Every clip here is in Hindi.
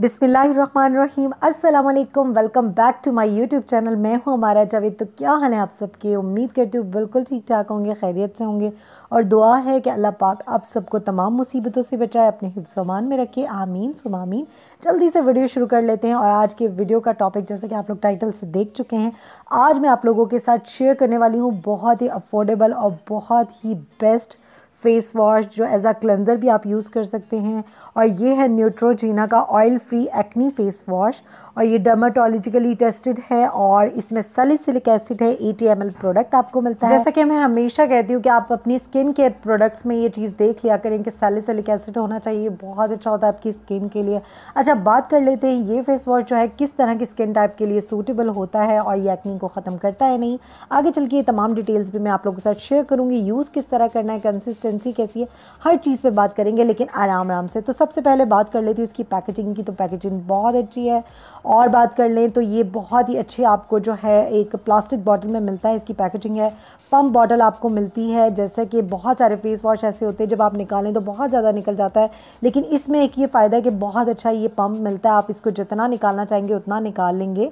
बिसमीम वालेकुम welcome back to my YouTube channel. मैं हूँ हमारा जावेद। तो क्या हाल है आप सबके? उम्मीद करती हूँ बिल्कुल ठीक ठाक होंगे, खैरियत से होंगे। और दुआ है कि अल्लाह पाक आप सबको तमाम मुसीबतों से बचाए, अपने हिफ्समान में रखे। आमीन सुमामीन जल्दी से वीडियो शुरू कर लेते हैं। और आज के वीडियो का टॉपिक जैसे कि आप लोग टाइटल से देख चुके हैं, आज मैं आप लोगों के साथ शेयर करने वाली हूँ। बहुत ही अफोर्डेबल और बहुत ही बेस्ट फेस वॉश जो एज आ क्लेंज़र भी आप यूज़ कर सकते हैं। और ये है न्यूट्रोजीना का oil free acne face wash और ये डर्माटोलॉजिकली टेस्टेड है और इसमें सलिसिलिक एसिड है A T M L product आपको मिलता है। जैसा कि मैं हमेशा कहती हूँ कि आप अपनी स्किन केयर प्रोडक्ट्स में ये चीज़ देख लिया करें कि सलिसिलिक एसिड होना चाहिए बहुत अच्छा होता है आपकी स्किन के लिए। अच्छा बात कर लेते हैं ये फेस वॉश जो है, किस तरह की स्किन टाइप के लिए सूटेबल होता है और ये एक्नी को ख़त्म करता है नहीं। आगे चल के ये तमाम डिटेल्स भी मैं आप लोगों के साथ शेयर करूँगी। यूज़ किस तरह करना है कंसिस्टेंसी कैसी है? हर चीज़ पर बात करेंगे, लेकिन आराम आराम से। तो सबसे पहले बात कर लेती हूँ इसकी पैकेजिंग की। तो पैकेजिंग बहुत अच्छी है। और बात कर लें तो ये बहुत ही अच्छे आपको जो है एक प्लास्टिक बॉटल में मिलता है। इसकी पैकेजिंग है। पम्प बॉटल आपको मिलती है। जैसे कि बहुत सारे फेस वॉश ऐसे होते हैं, जब आप निकालें तो बहुत ज़्यादा निकल जाता है। लेकिन इसमें एक ये फ़ायदा है कि बहुत अच्छा ये पम्प मिलता है। आप इसको जितना निकालना चाहेंगे, उतना निकाल लेंगे।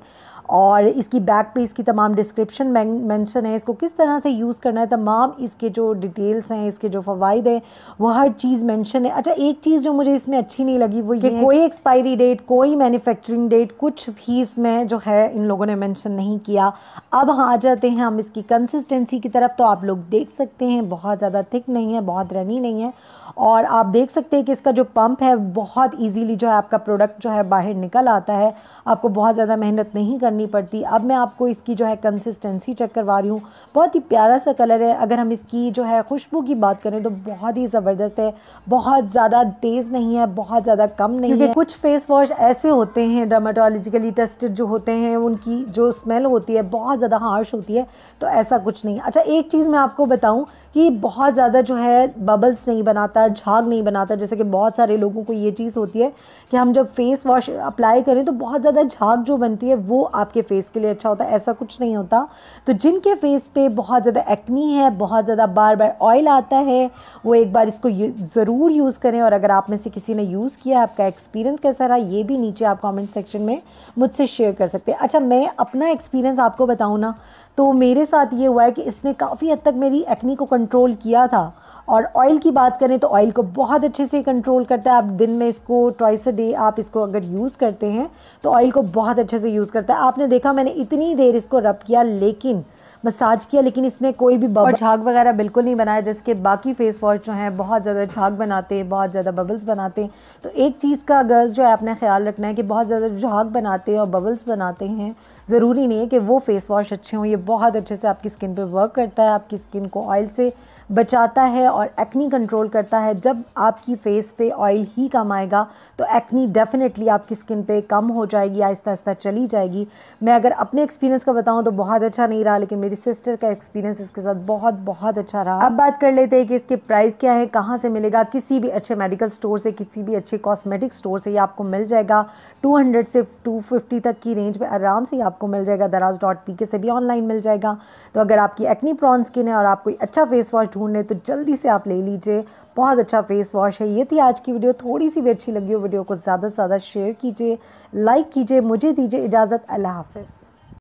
और इसकी बैक पे इसकी तमाम डिस्क्रिप्शन मेंशन है इसको किस तरह से यूज़ करना है तमाम इसके जो डिटेल्स हैं इसके जो फ़वाद हैं वो हर चीज़ मेंशन है। अच्छा एक चीज़ जो मुझे इसमें अच्छी नहीं लगी वो ये कोई एक्सपायरी डेट कोई मैन्युफैक्चरिंग डेट कुछ भी इसमें जो है इन लोगों ने मैंशन नहीं किया। अब हाँ आ जाते हैं हम इसकी कंसिस्टेंसी की तरफ़ तो आप लोग देख सकते हैं बहुत ज़्यादा थिक नहीं है बहुत रनी नहीं है। और आप देख सकते हैं कि इसका जो पंप है बहुत इजीली जो है आपका प्रोडक्ट जो है बाहर निकल आता है। आपको बहुत ज़्यादा मेहनत नहीं करनी पड़ती। अब मैं आपको इसकी जो है कंसिस्टेंसी चेक करवा रही हूँ। बहुत ही प्यारा सा कलर है। अगर हम इसकी जो है खुशबू की बात करें तो बहुत ही ज़बरदस्त है। बहुत ज़्यादा तेज़ नहीं है बहुत ज़्यादा कम नहीं क्योंकि है। कुछ फेस वॉश ऐसे होते हैं डर्माटोलॉजिकली टेस्टेड जो होते हैं उनकी जो स्मेल होती है बहुत ज़्यादा हार्श होती है तो ऐसा कुछ नहीं। अच्छा एक चीज़ मैं आपको बताऊँ कि बहुत ज़्यादा जो है बबल्स नहीं बनाता झाग नहीं बनाता जैसे कि बहुत सारे लोगों को ये चीज़ होती है कि हम जब फेस वॉश अप्लाई करें तो बहुत ज़्यादा झाग जो बनती है वो आपके फेस के लिए अच्छा होता है। ऐसा कुछ नहीं होता। तो जिनके फेस पे बहुत ज़्यादा एक्नी है, बहुत ज़्यादा बार बार ऑयल आता है, वो एक बार इसको ज़रूर यूज़ करें। और अगर आप में से किसी ने यूज़ किया आपका एक्सपीरियंस कैसा रहा, ये भी नीचे आप कॉमेंट सेक्शन में मुझसे शेयर कर सकते हैं। अच्छा मैं अपना एक्सपीरियंस आपको बताऊँ ना तो मेरे साथ ये हुआ है कि इसने काफ़ी हद तक मेरी एक्नी को कंट्रोल किया था। और ऑयल की बात करें तो ऑयल को बहुत अच्छे से कंट्रोल करता है। आप दिन में इसको ट्वाइस अ डे आप इसको अगर यूज़ करते हैं तो ऑयल को बहुत अच्छे से यूज़ करता है। आपने देखा मैंने इतनी देर इसको रब किया लेकिन मसाज किया लेकिन इसने कोई भी और झाग वगैरह बिल्कुल नहीं बनाया जिसके बाकी फेस वॉश जो हैं बहुत ज़्यादा झाग बनाते हैं बहुत ज़्यादा बबल्स बनाते। हैं तो एक चीज़ का गर्ल्स जो है आपने ख्याल रखना है कि बहुत ज़्यादा झाग बनाते हैं और बबल्स बनाते हैं। ज़रूरी नहीं है कि वो फेस वॉश अच्छे हों। ये बहुत अच्छे से आपकी स्किन पे वर्क करता है, आपकी स्किन को ऑयल से बचाता है और एक्नी कंट्रोल करता है। जब आपकी फेस पे ऑयल ही कम आएगा तो एक्नी डेफिनेटली आपकी स्किन पे कम हो जाएगी, आहिस्ता आहिस्ता चली जाएगी। मैं अगर अपने एक्सपीरियंस का बताऊँ तो बहुत अच्छा नहीं रहा, लेकिन मेरी सिस्टर का एक्सपीरियंस इसके साथ बहुत बहुत अच्छा रहा। अब बात कर लेते हैं कि इसके प्राइस क्या है, कहाँ से मिलेगा। किसी भी अच्छे मेडिकल स्टोर से, किसी भी अच्छे कॉस्मेटिक स्टोर से ये आपको मिल जाएगा। 200 से 250 तक की रेंज में आराम से आपको मिल जाएगा दराज डॉट पी के से भी ऑनलाइन मिल जाएगा। तो अगर आपकी एक्नी प्रॉन स्किन है और आप कोई अच्छा फेस वॉश ढूंढ रहे तो जल्दी से आप ले लीजिए। बहुत अच्छा फेस वॉश है। ये थी आज की वीडियो थोड़ी सी भी अच्छी लगी हो वीडियो को, ज़्यादा से ज़्यादा शेयर कीजिए लाइक कीजिए, मुझे दीजिए इजाज़त। अल्लाह हाफ़